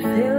feel